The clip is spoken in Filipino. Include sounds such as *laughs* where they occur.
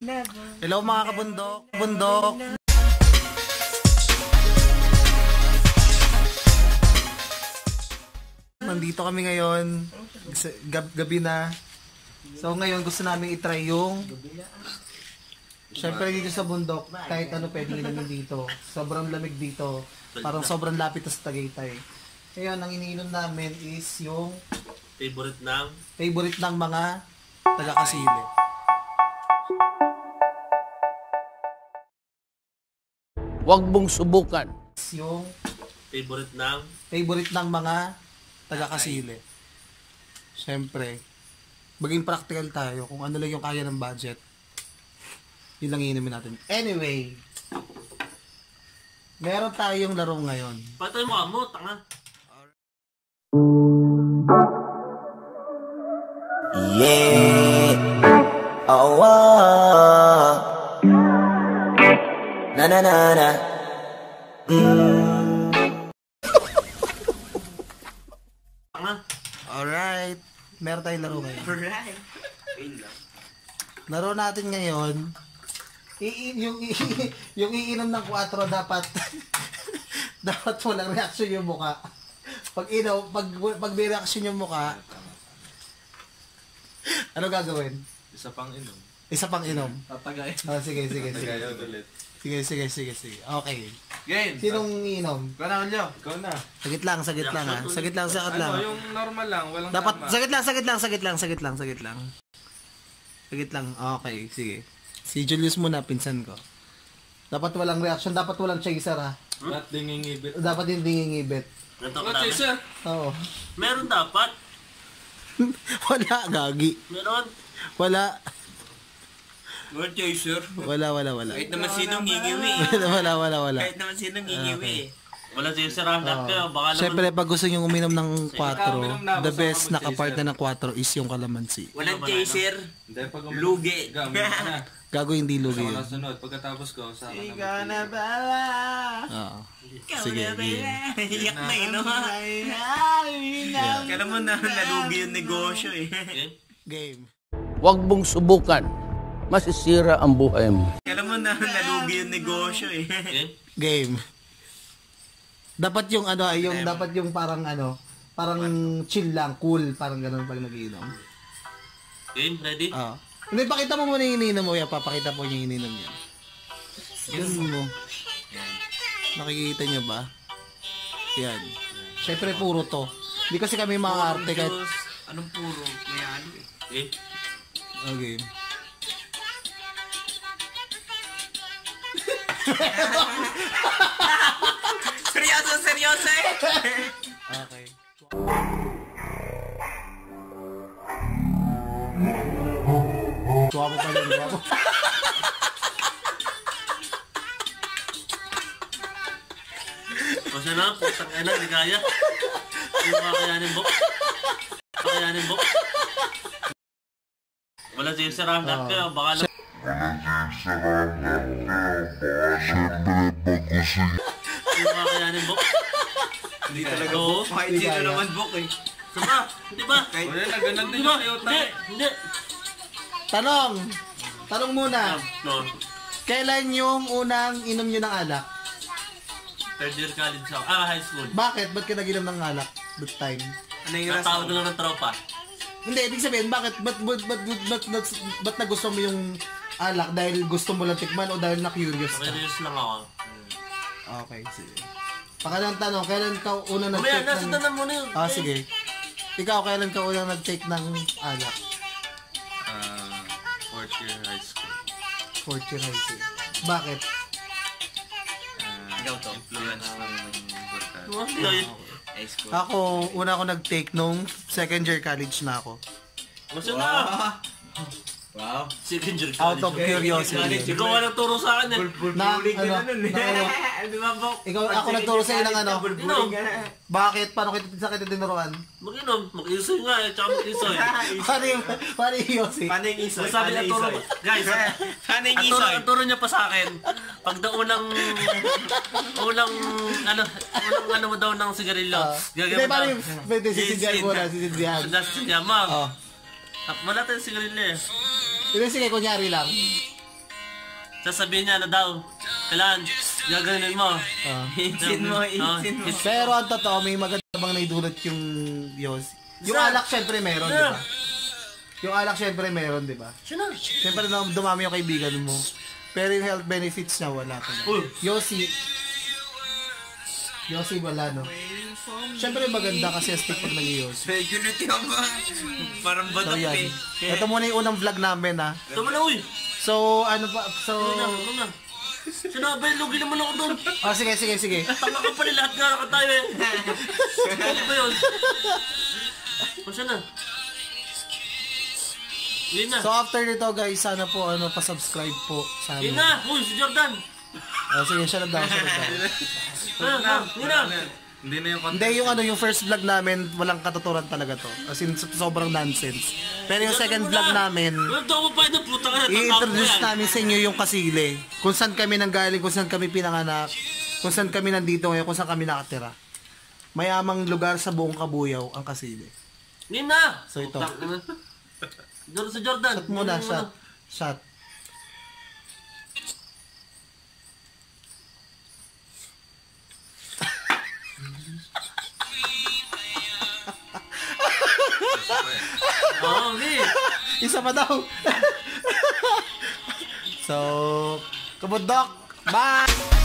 Hello mga kabundok. Bundok. Nandito kami ngayon. Gab gabi na. So ngayon gusto namin itry yung Siyempre dito sa bundok, kahit ano pwede naman dito. Sobrang lamig dito. Parang sobrang lapit sa Tagaytay. Ngayon, ang iniinom namin is yung Favorite ng favorite ng mga taga-kasili. Huwag mong subukan. Yung favorite ng favorite ng mga taga-kasili. Siyempre, maging practical tayo kung ano lang yung kaya ng budget. Yun lang iinumin natin. Anyway, meron tayong laro ngayon. Patay mo mo, tanga. Yeah. Oh, oh. Na na na na. Tanga. Alright, meron tayong laro ngayon. Laro natin ngayon, i- yung, *laughs* yung iinom ng 4 dapat *laughs* dapat walang reaksyon yung muka. Pag inom, pag, pag may reaksyon yung muka, ano gagawin? Isa pang inom. Isa pang inom. Tatagay. Oh, sige, sige, sige. Tagay ulit. Sige, sige, sige, sige. Okay. Game! Sinong iinom? Ikaw na, Ikaw na. Sagit lang, sagit lang ha. Sagit lang, sagit lang. Ano, yung normal lang, walang Dapat, tama. sagit lang, sagit lang, sagit lang, sagit lang, sagit lang. Sagit lang, okay, sige. Si Julius muna, pinsan ko. Dapat walang reaction, dapat walang chaser ha. At dingingibit. Dapat hindi ngingibit. Ganito ka namin. chaser? Oo. Meron dapat. *laughs* wala, gagi. Meron. Wala. Lord Chaser. Wala, wala, wala. Kahit naman sinong ngingiwi. Wala, wala, wala, wala. Kahit naman sinong ngingiwi. Wala siya sa rangat kayo. Baka naman. Siyempre, pag gusto nyo uminom ng 4, uminom na, the best na kapartner ng 4 is yung kalamansi. Walang chaser. Hindi, pag uminom- Lugi. Na. *laughs* Gago hindi lugi yun. na sunod. Pagkatapos ko, sa akin Ikaw na bala. Oo. Ikaw Sige, na bala. *laughs* Iyak na yun. no? Kala mo na nalugi yung negosyo eh. Game. Huwag mong subukan. Masisira ang buhay mo. Kala mo na nalugi yung negosyo eh. Eh? Game. Dapat yung ano, ay yung dapat yung parang ano, parang chill lang, cool, parang ganun pag nagiinom. Game, ready? Ah. Hindi, pakita mo muna yung ininom mo. Yan, papakita po yung ininom niya. Ganun mo. Nakikita niyo ba? Yan. Siyempre, puro to. Hindi kasi kami mga arte kahit... Anong puro? May ano. Eh? Okay. Seryoso, seryoso eh. Okay. Guwapo pa rin, guwapo. Kasi na, putang ina, di kaya. Hindi mo kakayanin, Bok. Kakayanin, Bok. Wala siya sa rangat kayo. Baka naman. Hindi mo kakayanin, Bok. Hindi talaga Oo. book. Kahit sino kaya. naman book eh. Sama, di ba? Wala na, ganun Di din ba? yung sa'yo. Hindi, hindi. Tanong! Tanong muna. No, Kailan yung unang inom nyo ng alak? third year college ako. Ah, high school. Bakit? Ba't ka naginom ng alak that time? Ano yung Natawag rason? lang ng tropa. Hindi, ibig sabihin, bakit? Ba't, ba't, ba't, ba't, ba't, ba't, ba't nagusto mo yung alak? Dahil gusto mo lang tikman o dahil na-curious ka? Curious lang ako. Okay, sige. Pakalang tanong, kailan ka unang Mamaya, nag-take nasa ng... tanan mo na yun. Ah, sige. Ikaw, kailan ka unang nag-take ng alak? Ah, fourth year high school. Fourth year high school. Bakit? Ah, Ikaw to. Influence ng yun. High school. Ako, una ako nag-take nung second year college na ako. Gusto na. Wow. Second year Out of curiosity. Ikaw ang nagturo sa akin eh. Na, ano, na, ano, *laughs* Di ba book? ikaw, ako nagturo sa ng ano, Inom. bakit? Paano kita sa kita tinuruan? Mag-inom. Mag-isoy nga eh. Tsaka mag-isoy. *laughs* Paano yung, paano yung Yossi? Paano yung isoy? Sabi Paano na yung turo isoy? Guys, *laughs* Paano yung isoy? ang turo niya pa sa akin, pag daw unang, unang, ano, unang ano mo daw ng sigarilyo, Ah. Hindi, mo paano yung, pwede, sisindihan mo na, sisindihan. Ma'am. Oh. Ah, Wala tayong sigarilyo eh. Hindi, sige, kunyari lang. sasabihin niya na daw, kailangan, gaganin mo. *laughs* Insin mo, insin mo. Pero ang totoo, may maganda bang naidulot yung Yos. Yung Saan? alak syempre meron, di ba? Yung alak syempre meron, di ba? Na. Syempre na dumami yung kaibigan mo. Pero yung health benefits niya wala talaga. Uy. Yossi. Yossi wala, no? Syempre maganda kasi astig pag nag-Yossi. Medyo luti ako ba? Parang So badok yan. eh. Ito muna yung unang vlog namin, ha? Tama na, uy. So, ano pa, so... Ano na, ano na. Sinabay, lugi naman ako doon. *laughs* Ah, sige, sige, sige. Tama ka pala lahat nga ka tayo eh. Ano ba yun? O siya na. Yun na. So, after nito, guys, sana po, ano, pa-subscribe po sa Yun amin. na. Uy, si Jordan. Oh, sige, siya *laughs* na daw, siya na daw. Yun. Hindi na yung Hindi, yung ano, yung first vlog namin, walang katuturan talaga to. As in, so- sobrang nonsense. Pero yung second vlog namin, Wala daw pa ito. Puta ka na. i-introduce tatapos yan. namin sa inyo yung kasili. Kung saan kami nanggaling, kung saan kami pinanganak, kung saan kami nandito ngayon, kung saan kami nakatira. Mayamang lugar sa buong Kabuyaw ang kasili. Yun na. So, ito. Ina. Jordan si Jordan. Shot muna, shot. Shot. *laughs* Oo, okay. Isa pa daw. *laughs* so, kabundok. Bye!